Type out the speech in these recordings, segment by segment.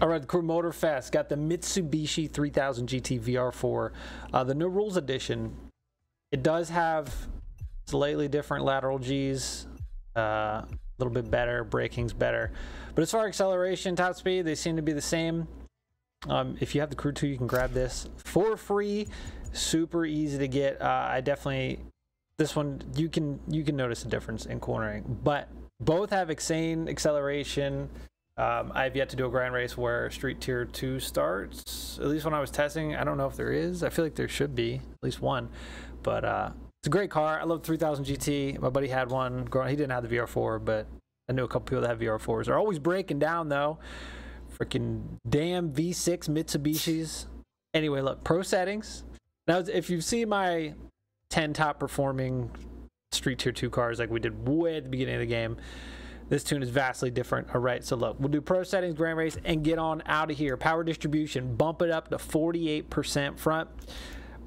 All right, the Crew Motorfest got the Mitsubishi 3000 GT VR4, uh, the No Rules Edition. It does have slightly different lateral G's, uh, a little bit better, braking's better. But as far as acceleration, top speed, they seem to be the same. Um, if you have the Crew 2, you can grab this for free. Super easy to get. Uh, I definitely this one you can you can notice a difference in cornering, but both have insane acceleration um, I've yet to do a grand race where Street Tier 2 starts. At least when I was testing, I don't know if there is. I feel like there should be, at least one. But uh, it's a great car. I love 3000 GT. My buddy had one. He didn't have the VR4, but I knew a couple people that have VR4s. They're always breaking down, though. Freaking damn V6 Mitsubishis. Anyway, look, pro settings. Now, if you've seen my 10 top performing Street Tier 2 cars like we did way at the beginning of the game, this tune is vastly different. All right, so look, we'll do pro settings, grand race, and get on out of here. Power distribution, bump it up to 48% front.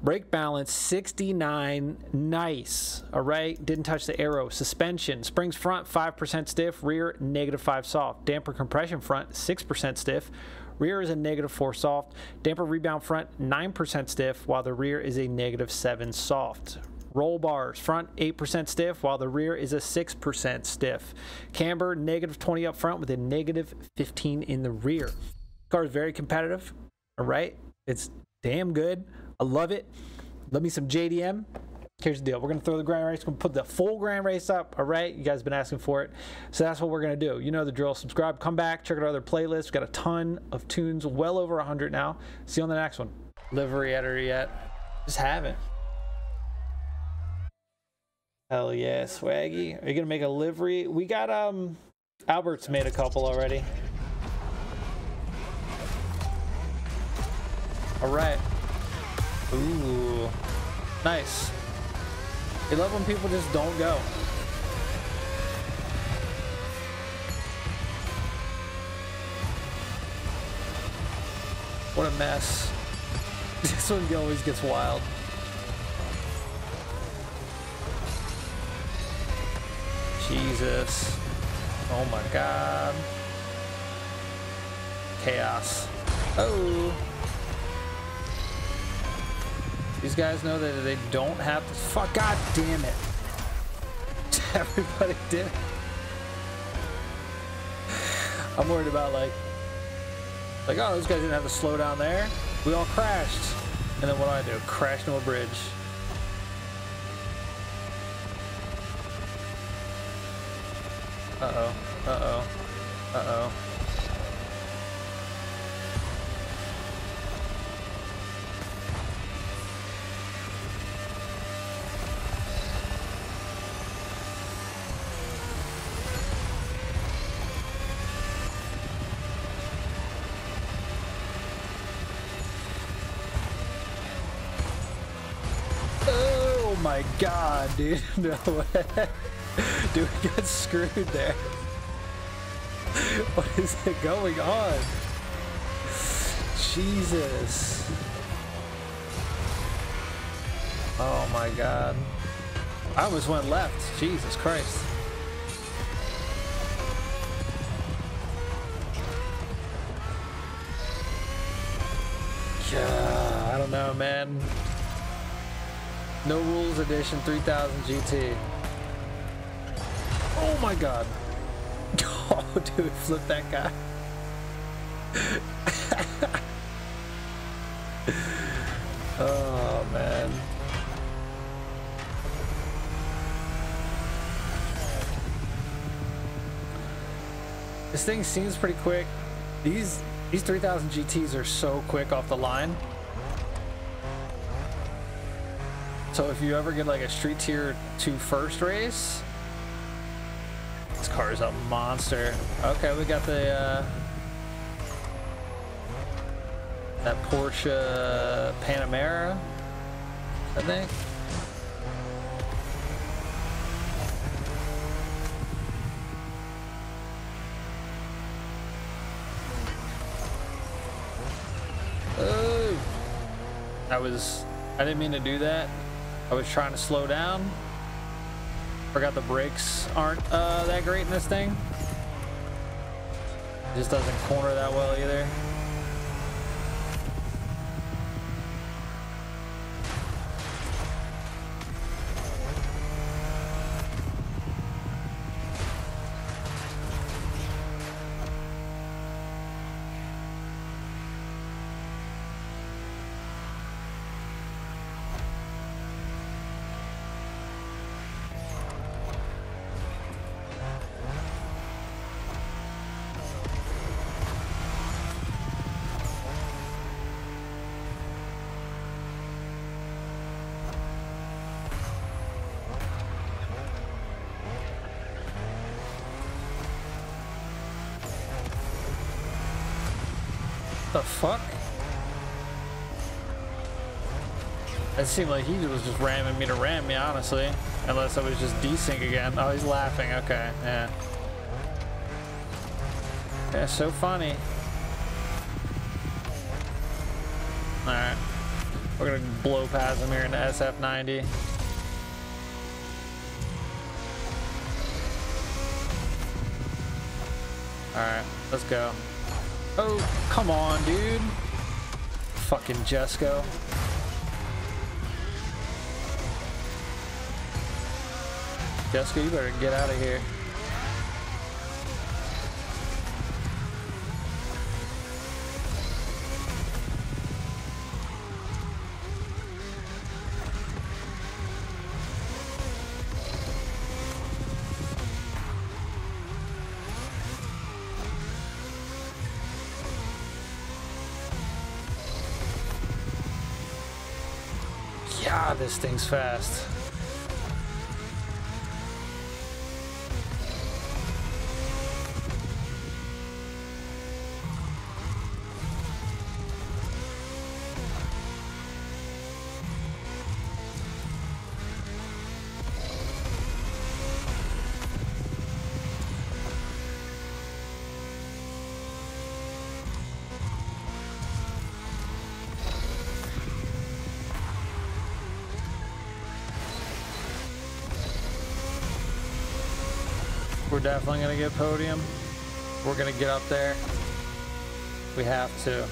Brake balance 69, nice. All right, didn't touch the aero. Suspension, springs front 5% stiff, rear negative 5 soft. Damper compression front 6% stiff. Rear is a negative 4 soft. Damper rebound front 9% stiff, while the rear is a negative 7 soft. Roll bars, front 8% stiff, while the rear is a 6% stiff. Camber, negative 20 up front with a negative 15 in the rear. Car is very competitive. All right. It's damn good. I love it. Love me some JDM. Here's the deal. We're going to throw the grand race. We're going to put the full grand race up. All right. You guys have been asking for it. So that's what we're going to do. You know the drill. Subscribe, come back, check out our other playlists. We've got a ton of tunes, well over 100 now. See you on the next one. Livery editor yet? Just haven't. Hell yeah, swaggy. Are you gonna make a livery? We got um Albert's made a couple already. Alright. Ooh. Nice. I love when people just don't go. What a mess. This one always gets wild. Jesus. Oh my god. Chaos. Oh. These guys know that they don't have to. Fuck. God damn it. Everybody did. I'm worried about like, like, oh, those guys didn't have to slow down there. We all crashed. And then what do I do? Crash into a bridge. Uh-oh. Uh-oh. Uh-oh. Oh my god, dude. No way. Dude, got screwed there. What is going on? Jesus. Oh my god. I almost went left. Jesus Christ. Yeah, I don't know, man. No Rules Edition 3000 GT. Oh my god. Oh, dude, flip that guy. oh, man. This thing seems pretty quick. These these 3000 GTs are so quick off the line. So if you ever get like a street tier 2 first race, this car is a monster. Okay, we got the uh, that Porsche Panamera, I think. Oh, I was, I didn't mean to do that. I was trying to slow down. Forgot the brakes aren't uh, that great in this thing. It just doesn't corner that well either. The fuck? It seemed like he was just ramming me to ram me, honestly. Unless I was just desync again. Oh, he's laughing. Okay, yeah. Yeah, so funny. Alright. We're gonna blow past him here in the SF-90. Alright, let's go. Oh, come on, dude. Fucking Jesko. Jesko, you better get out of here. God, this thing's fast. We're definitely going to get podium. We're going to get up there. We have to.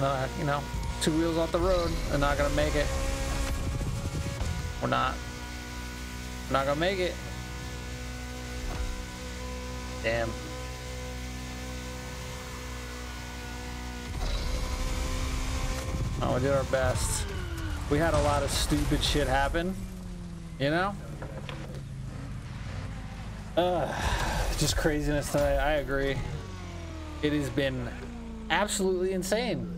Uh, you know, two wheels off the road are not gonna make it. We're not. We're not gonna make it. Damn. Oh, we did our best. We had a lot of stupid shit happen, you know? Uh, just craziness tonight. I agree. It has been absolutely insane.